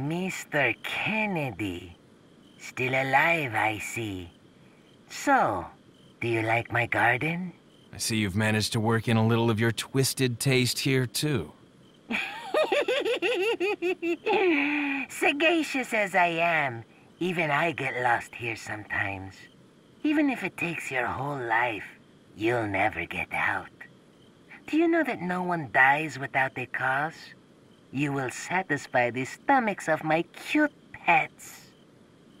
Mr. Kennedy. Still alive, I see. So, do you like my garden? I see you've managed to work in a little of your twisted taste here, too. Sagacious as I am, even I get lost here sometimes. Even if it takes your whole life, you'll never get out. Do you know that no one dies without a cause? You will satisfy the stomachs of my cute pets.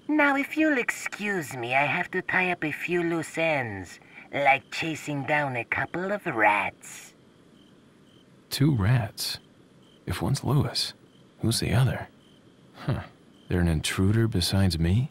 Now, if you'll excuse me, I have to tie up a few loose ends, like chasing down a couple of rats. Two rats? If one's Luis, who's the other? Huh. They're an intruder besides me?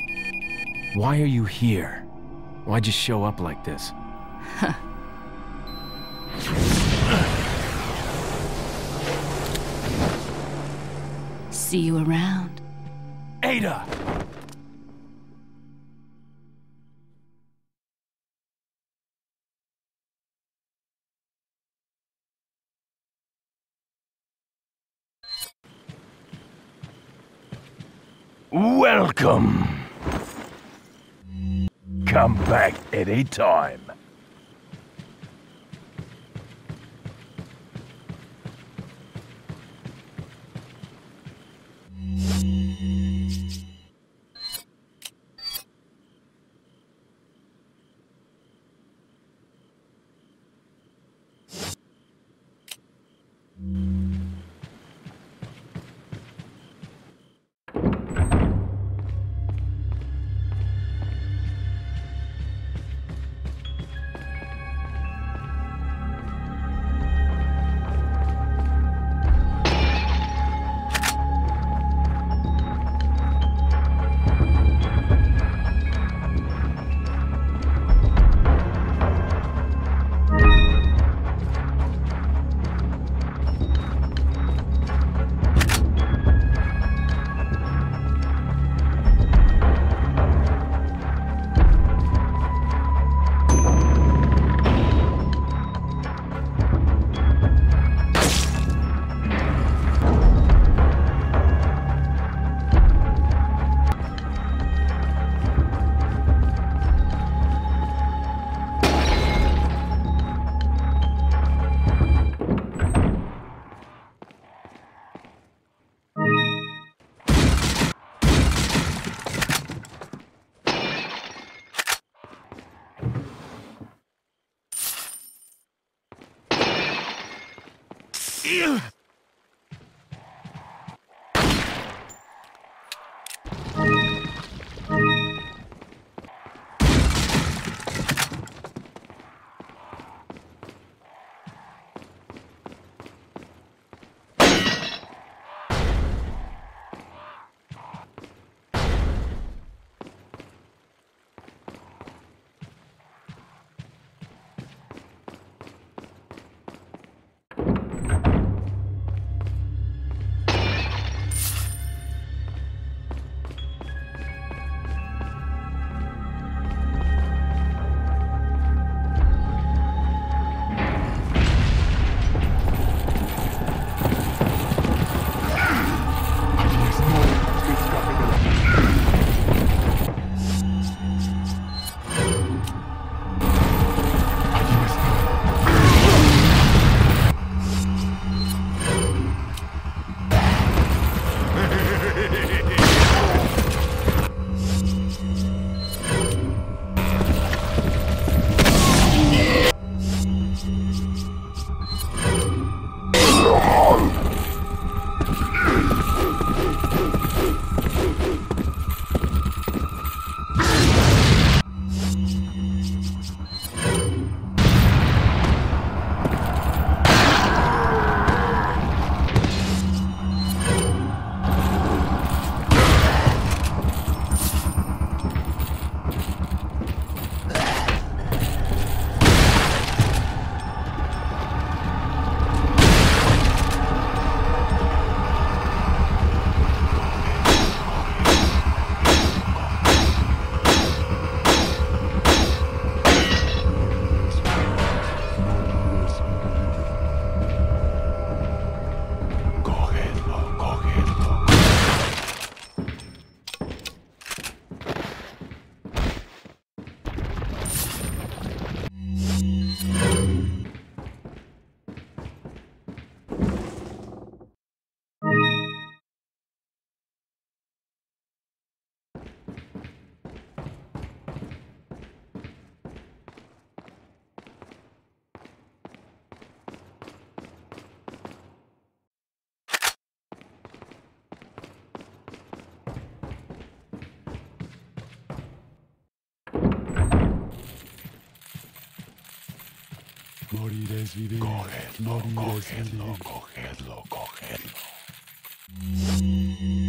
Why are you here? Why'd you show up like this? See you around. Ada! Welcome. Come back any Morir vivir. Cogedlo, cogedlo, cogedlo, cogedlo. cogedlo.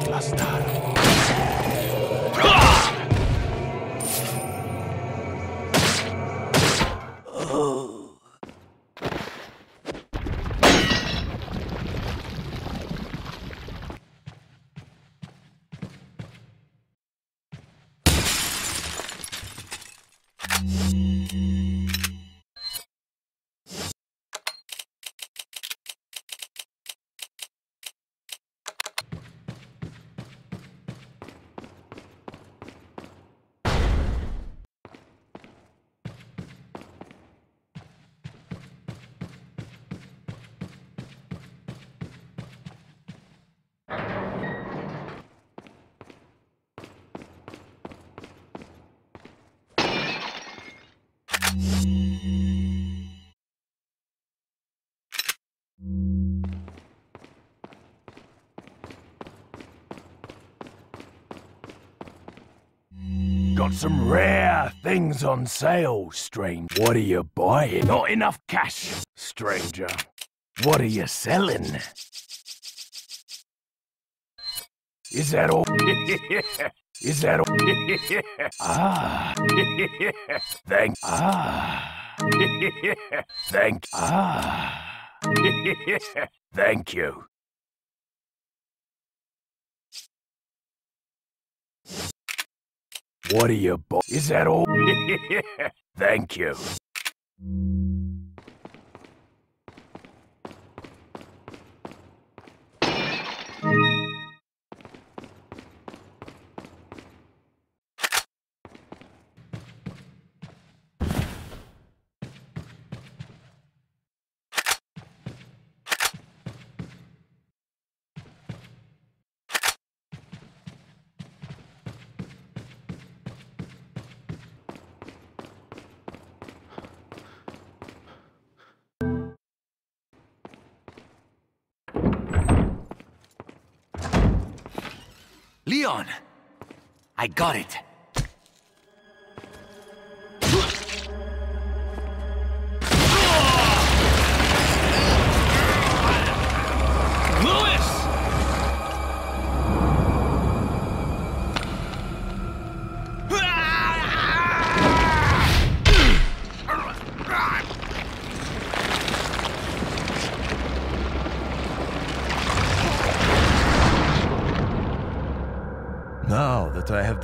Aplastar. Got some rare things on sale, strange. What are you buying? Not enough cash, stranger. What are you selling? Is that all? Is that all? ah. Thank. Ah. Thank. Ah. Thank you. What are you bu- Is that all? Thank you. Leon! I got it.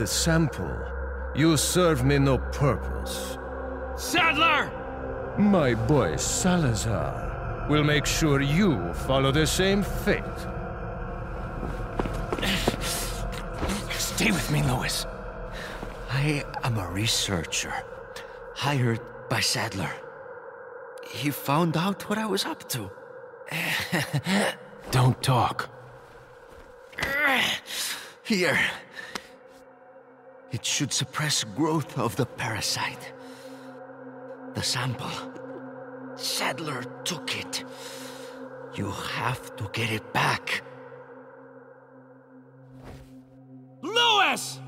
The sample, you serve me no purpose. Sadler! My boy Salazar will make sure you follow the same fate. Stay with me, Luis. I am a researcher, hired by Sadler. He found out what I was up to. Don't talk. Here. It should suppress growth of the parasite. The sample. Sadler took it. You have to get it back. Luis!